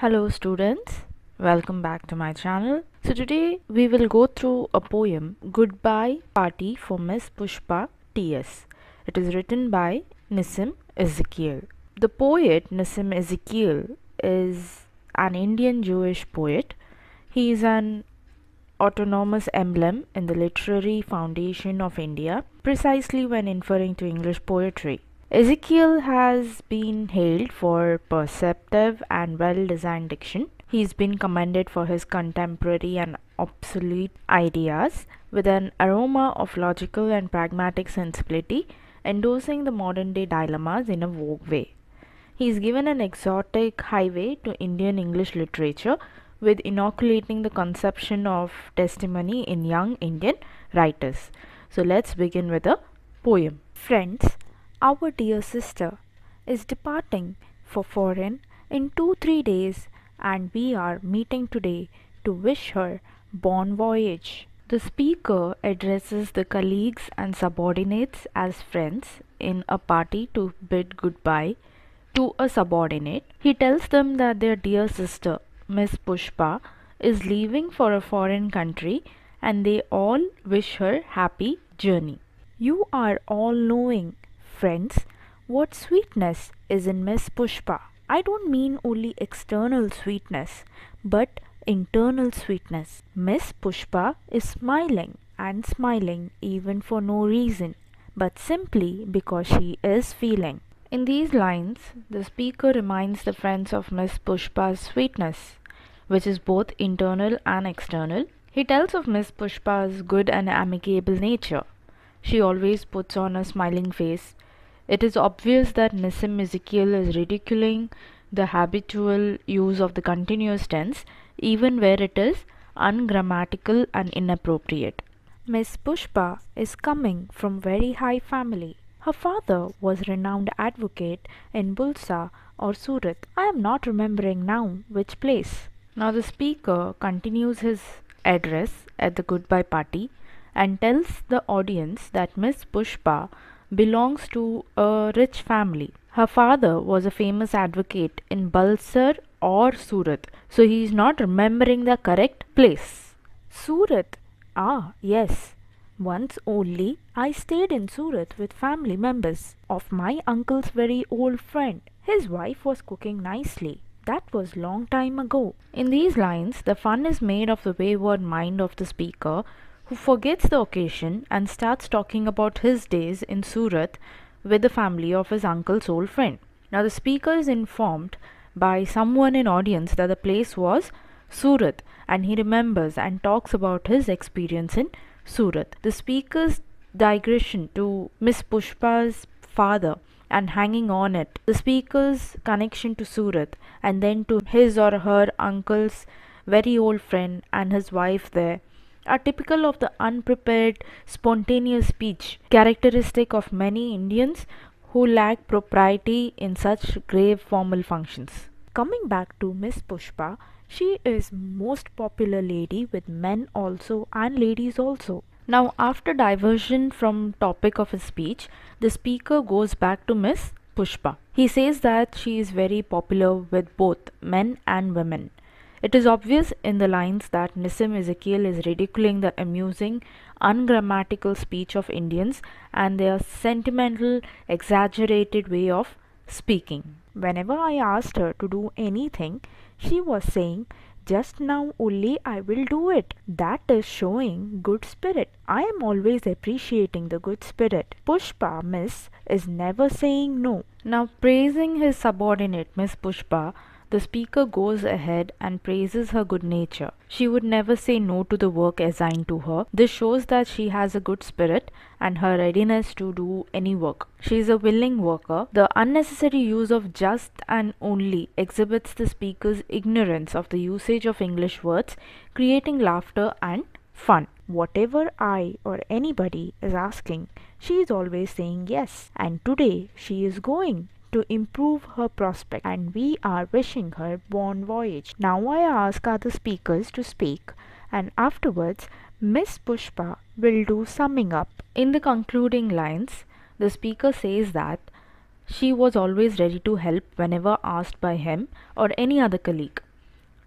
Hello students, welcome back to my channel. So today we will go through a poem Goodbye Party for Miss Pushpa T.S. It is written by Nissim Ezekiel. The poet Nissim Ezekiel is an Indian Jewish poet. He is an autonomous emblem in the literary foundation of India precisely when referring to English poetry. Ezekiel has been hailed for perceptive and well designed diction. He's been commended for his contemporary and obsolete ideas with an aroma of logical and pragmatic sensibility, endorsing the modern day dilemmas in a vogue way. He's given an exotic highway to Indian English literature with inoculating the conception of testimony in young Indian writers. So let's begin with a poem. Friends, our dear sister is departing for foreign in 2-3 days and we are meeting today to wish her bon voyage. The speaker addresses the colleagues and subordinates as friends in a party to bid goodbye to a subordinate. He tells them that their dear sister, Miss Pushpa, is leaving for a foreign country and they all wish her happy journey. You are all knowing Friends, what sweetness is in Miss Pushpa? I don't mean only external sweetness, but internal sweetness. Miss Pushpa is smiling and smiling even for no reason, but simply because she is feeling. In these lines, the speaker reminds the friends of Miss Pushpa's sweetness, which is both internal and external. He tells of Miss Pushpa's good and amicable nature. She always puts on a smiling face it is obvious that Nissim Ezekiel is ridiculing the habitual use of the continuous tense even where it is ungrammatical and inappropriate. Miss Pushpa is coming from very high family. Her father was renowned advocate in Bulsar or Surat. I am not remembering now which place. Now the speaker continues his address at the goodbye party and tells the audience that Miss Pushpa belongs to a rich family. Her father was a famous advocate in Bulsar or Surat, so he is not remembering the correct place. Surat? Ah, yes. Once only I stayed in Surat with family members of my uncle's very old friend. His wife was cooking nicely. That was long time ago. In these lines, the fun is made of the wayward mind of the speaker who forgets the occasion and starts talking about his days in Surat with the family of his uncle's old friend. Now the speaker is informed by someone in audience that the place was Surat and he remembers and talks about his experience in Surat. The speaker's digression to Miss Pushpa's father and hanging on it, the speaker's connection to Surat and then to his or her uncle's very old friend and his wife there are typical of the unprepared, spontaneous speech characteristic of many Indians who lack propriety in such grave formal functions. Coming back to Miss Pushpa, she is most popular lady with men also and ladies also. Now after diversion from topic of his speech, the speaker goes back to Miss Pushpa. He says that she is very popular with both men and women. It is obvious in the lines that Nissim Ezekiel is ridiculing the amusing, ungrammatical speech of Indians and their sentimental, exaggerated way of speaking. Whenever I asked her to do anything, she was saying, just now only I will do it. That is showing good spirit. I am always appreciating the good spirit. Pushpa, miss, is never saying no. Now, praising his subordinate, Miss Pushpa, the speaker goes ahead and praises her good nature. She would never say no to the work assigned to her. This shows that she has a good spirit and her readiness to do any work. She is a willing worker. The unnecessary use of just and only exhibits the speaker's ignorance of the usage of English words, creating laughter and fun. Whatever I or anybody is asking, she is always saying yes. And today she is going to improve her prospect and we are wishing her bon voyage. Now I ask other speakers to speak and afterwards Miss Pushpa will do summing up. In the concluding lines, the speaker says that she was always ready to help whenever asked by him or any other colleague.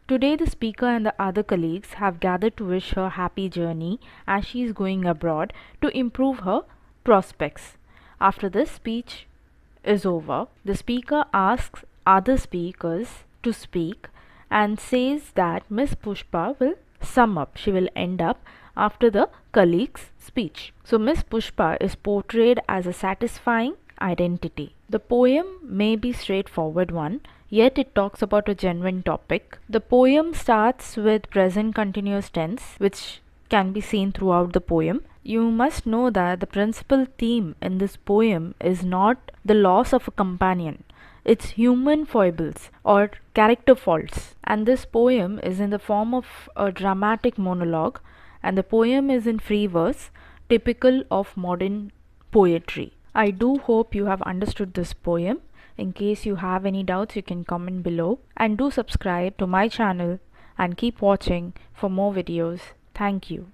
Today, the speaker and the other colleagues have gathered to wish her happy journey as she is going abroad to improve her prospects. After this speech is over, the speaker asks other speakers to speak and says that Miss Pushpa will sum up. She will end up after the colleague's speech. So, Miss Pushpa is portrayed as a satisfying identity. The poem may be straightforward one, yet it talks about a genuine topic. The poem starts with present continuous tense, which can be seen throughout the poem. You must know that the principal theme in this poem is not the loss of a companion, it's human foibles or character faults. And this poem is in the form of a dramatic monologue, and the poem is in free verse, typical of modern poetry. I do hope you have understood this poem. In case you have any doubts, you can comment below and do subscribe to my channel and keep watching for more videos. Thank you.